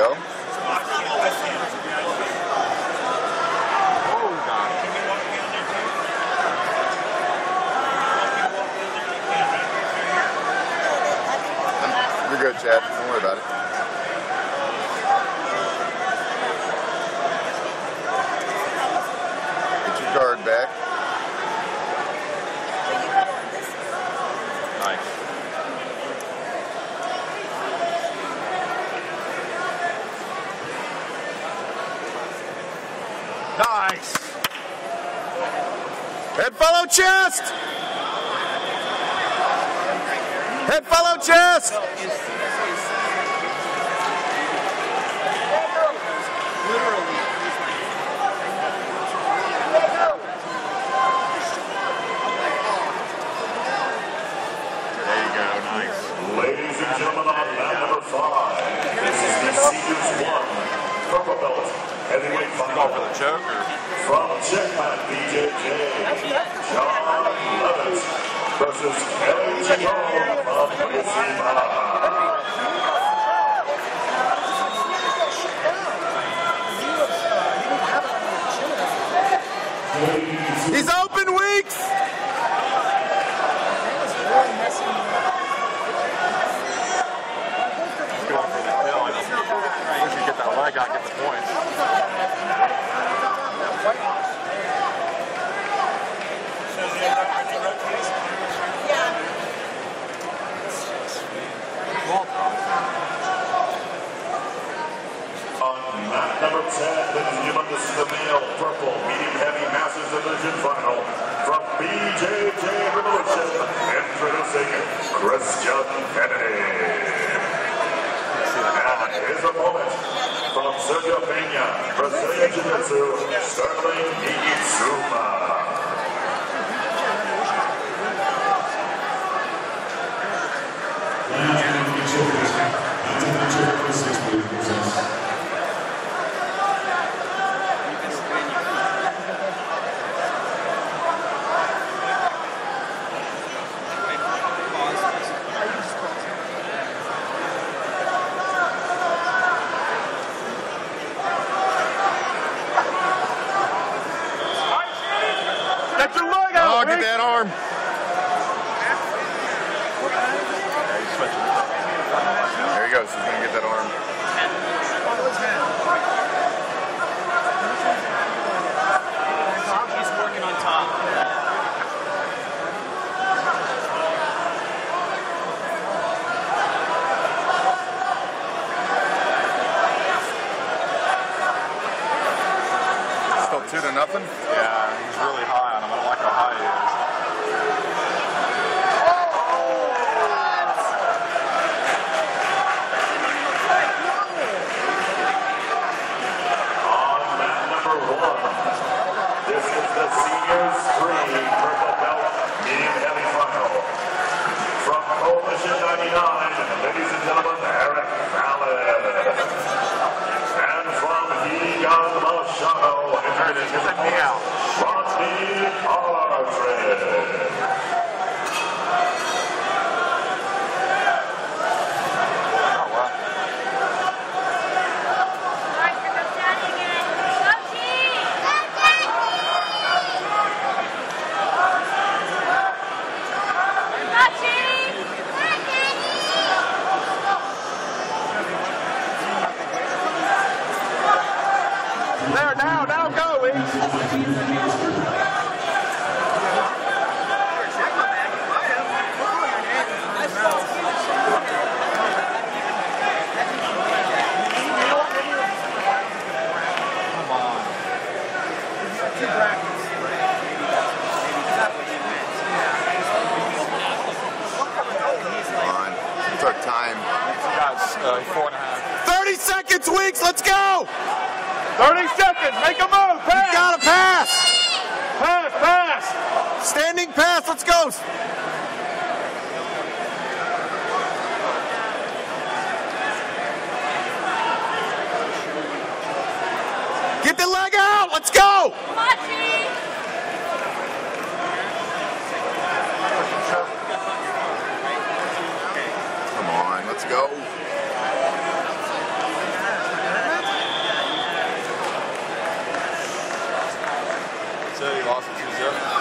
go. Oh, You're good, Chad. Don't worry about it. Head follow chest. Head follow chest. Go for the choke or? from Checkmat BJJ, John Levitt versus Kelly from Louisiana. He's open weeks. He's going for the kill. I just you get that leg out, get the points. Christian Kennedy. And his opponent from Sergio Penha, Brazilian Jiu-Jitsu, Sterling Ikitsuma. Get get that arm. There he goes. He's gonna get that arm. He's working on top. Still two to nothing. Yeah, he's really high on him. I don't like how high he is. That knee out. There, now, now go, Weeks. Come on. Come on. Took time. Guys, uh, four and a half. 30 seconds, weeks. Let's go. 30 seconds. Make a move. Pass. You got a pass. Pass, pass. Standing pass. Let's go. Get the leg out. Let's go. Come on, team. lost 2-0.